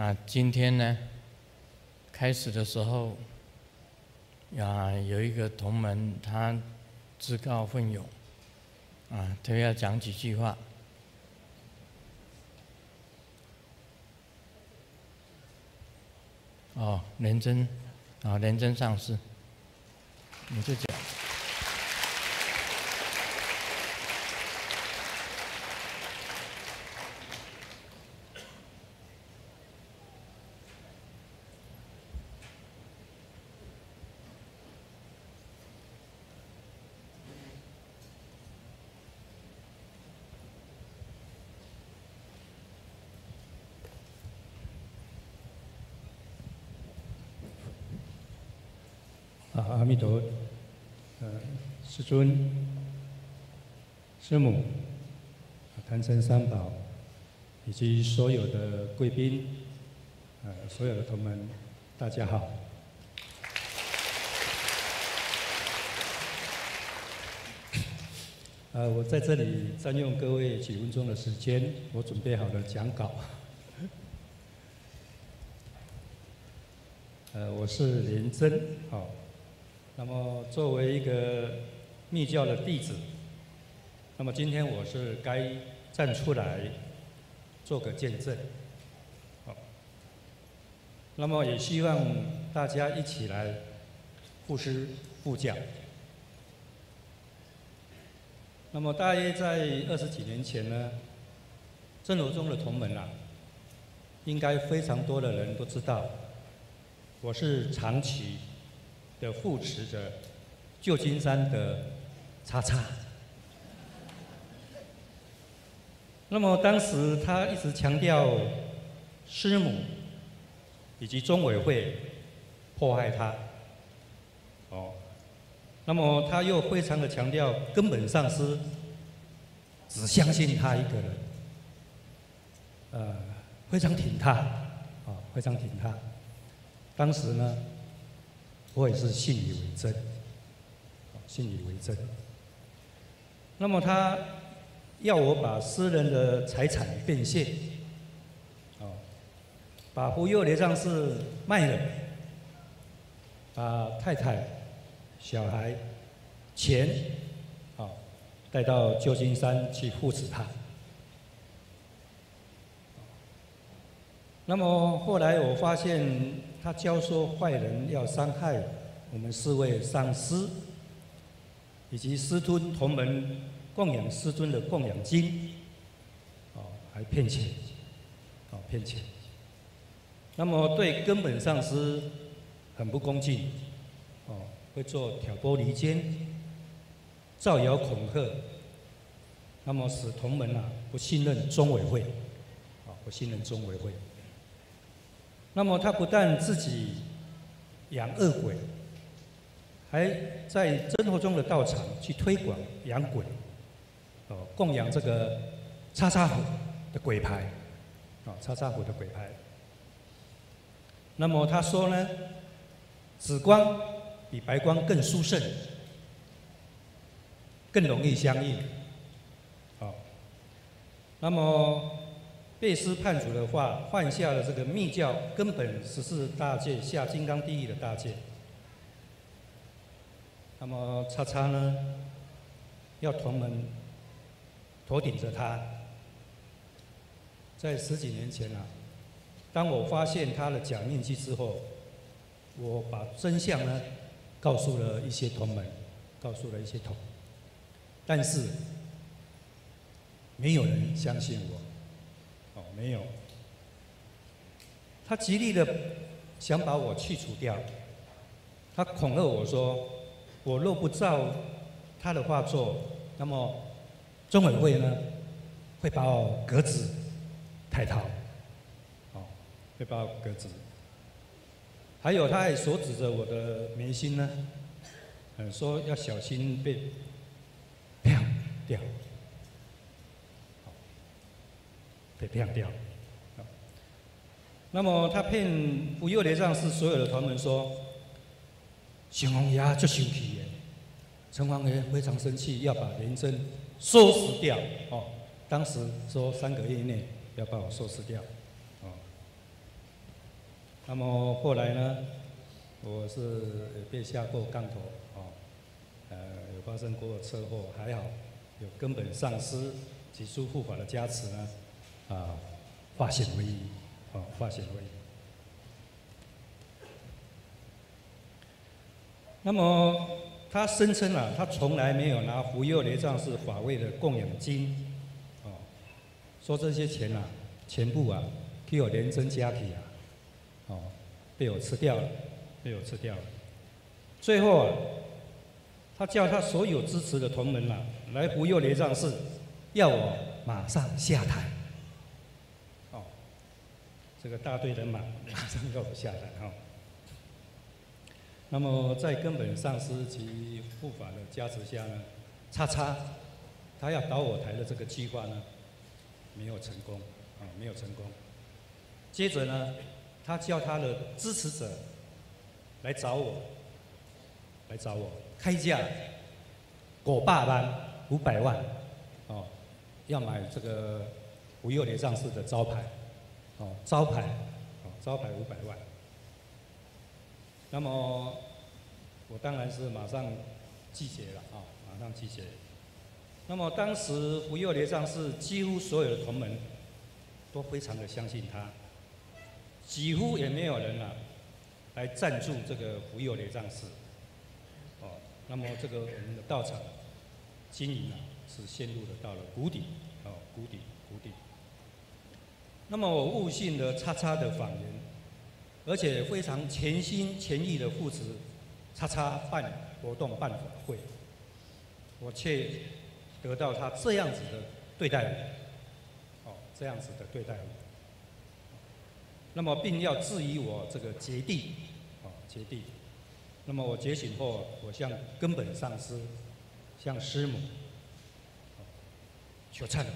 啊，今天呢，开始的时候，啊，有一个同门他自告奋勇，啊，他要讲几句话。哦，廉贞，啊，廉贞上师，你就讲。阿弥陀，呃，师尊、师母、坛城三宝，以及所有的贵宾，呃，所有的同门，大家好。呃，我在这里占用各位几分钟的时间，我准备好了讲稿。呃，我是林真，好。那么，作为一个密教的弟子，那么今天我是该站出来做个见证。好，那么也希望大家一起来护师护教。那么大约在二十几年前呢，正罗中的同门啊，应该非常多的人都知道，我是长期。的护持着旧金山的叉叉，那么当时他一直强调师母以及中委会迫害他，哦，那么他又非常的强调根本上是只相信他一个人，呃，非常挺他，啊，非常挺他，当时呢。我也是信以为真，信以为真。那么他要我把私人的财产变现，哦，把胡幼莲上士卖了，把太太、小孩、钱，哦，带到旧金山去护持他。那么后来我发现。他教唆坏人要伤害我们四位上师，以及师尊同门供养师尊的供养金，哦，还骗钱，哦，骗钱。那么对根本上师很不恭敬，哦，会做挑拨离间、造谣恐吓，那么使同门啊不信任中委会，啊，不信任中委会。那么他不但自己养恶鬼，还在真佛中的道场去推广养鬼，哦，供养这个叉叉虎的鬼牌，哦，叉叉虎的鬼牌。那么他说呢，紫光比白光更殊胜，更容易相应，哦，那么。背师叛主的话，犯下了这个密教根本十四大戒下金刚地狱的大戒。那么叉叉呢，要同门头顶着他。在十几年前啊，当我发现他的假面具之后，我把真相呢告诉了一些同门，告诉了一些同，但是没有人相信我。没有，他极力的想把我去除掉，他恐吓我说，我若不照他的画作，那么中委会呢会把我革职、抬逃，哦，会把我革职。还有，他还所指着我的眉心呢，嗯，说要小心被啪掉。被骗掉。那么他骗不幼莲上是所有的团门说，陈王爷就生气耶，陈王爷非常生气，要把廉贞收拾掉。哦，当时说三个月内要把我收拾掉。哦，那么后来呢，我是被下过杠头，哦，呃，有发生过车祸，还好有根本上师及诸护法的加持呢，啊，化险为夷，哦，化险为夷。那么他声称啊，他从来没有拿福佑雷藏寺法位的供养金，哦，说这些钱啊，全部啊，给我连增加起啊，哦，被我吃掉了，被我吃掉了。最后啊，他叫他所有支持的同门啊，来福佑雷藏寺，要我马上下台。这个大队人马马上要下来哈。那么在根本上师及护法的加持下呢，叉叉，他要倒我台的这个计划呢，没有成功，啊，没有成功。接着呢，他叫他的支持者来找我，来找我开价，果霸班五百万，哦，要买这个五右连上市的招牌，哦，招牌，哦，招牌五百万。那么，我当然是马上拒绝了啊，马上拒绝。那么当时福佑连上是几乎所有的同门都非常的相信他，几乎也没有人啊来赞助这个福佑连上寺。哦，那么这个我们的道场经营啊是陷入了到了谷底，哦，谷底，谷底。那么我悟性的叉叉的谎言。而且非常全心全意的扶持叉叉办活动办法会，我却得到他这样子的对待我，哦，这样子的对待我，那么并要质疑我这个结地，哦，结地，那么我觉醒后，我向根本上师，向师母，求忏悔，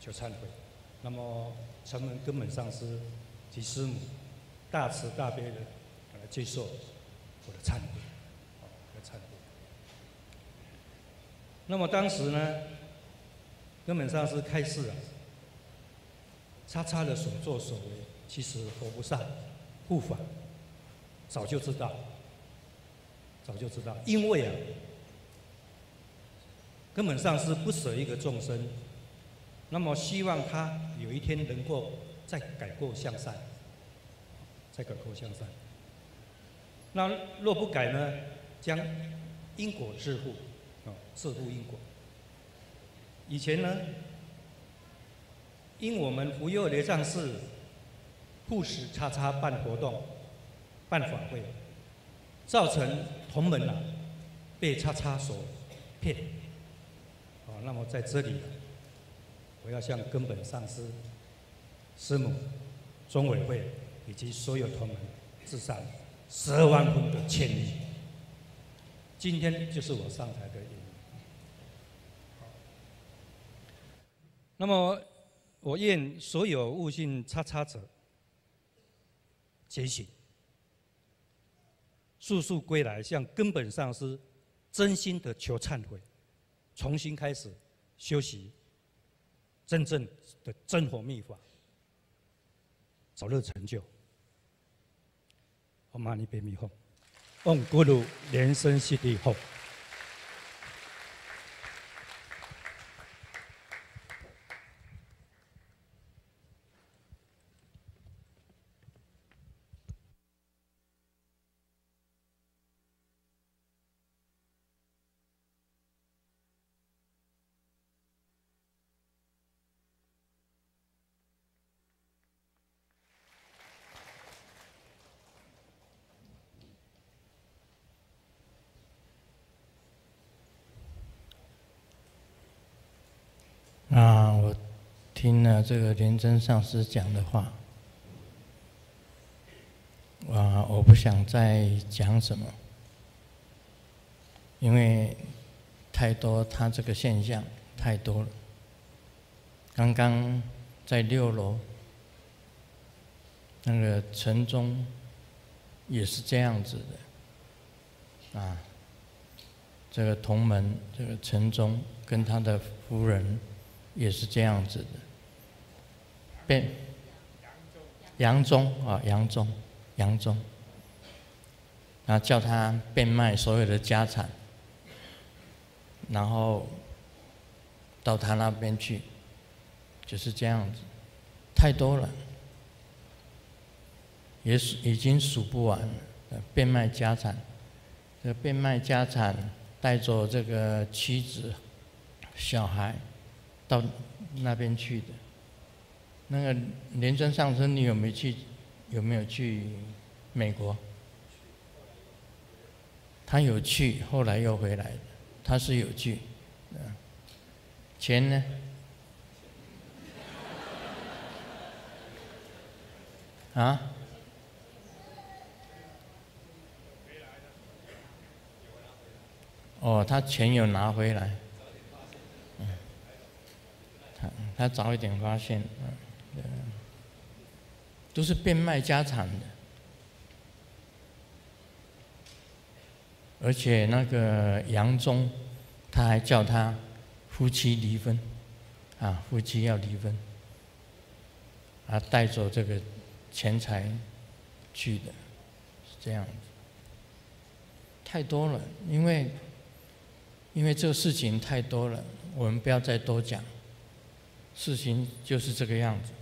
求忏悔，那么承蒙根本上师及师母。大慈大悲的来接受我的忏悔，好，的忏悔。那么当时呢，根本上是开示啊，叉叉的所作所为，其实合不上护法，早就知道，早就知道，因为啊，根本上是不舍一个众生，那么希望他有一天能够再改过向善。再改过向善。那若不改呢？将因果自负，啊，自负因果。以前呢，因我们福佑雷藏寺不使叉叉办活动、办法会，造成同门啊被叉叉所骗。啊，那么在这里，我要向根本上师、师母、中委会。以及所有同门致上十二万分的歉意。今天就是我上台的。那么，我愿所有悟性叉叉者觉醒，速速归来，向根本上师真心的求忏悔，重新开始修习真正的真火秘法，早日成就。我玛尼贝弥吽，嗡咕噜连声悉地吽。啊，我听了这个莲真上师讲的话，啊，我不想再讲什么，因为太多他这个现象太多了。刚刚在六楼，那个城中也是这样子的，啊，这个同门这个城中跟他的夫人。也是这样子的，变杨忠啊，杨忠，杨忠，然后叫他变卖所有的家产，然后到他那边去，就是这样子，太多了，也数已经数不完了，变卖家产，这变卖家产，带走这个妻子、小孩，到那边去的。那个连尊上师，你有没有去？有没有去美国？他有去，后来又回来。他是有去，钱呢？啊？哦，他钱有拿回来。嗯，他早一点发现，嗯。都是变卖家产的，而且那个杨忠，他还叫他夫妻离婚，啊，夫妻要离婚，啊，带走这个钱财去的，是这样子，太多了，因为因为这个事情太多了，我们不要再多讲，事情就是这个样子。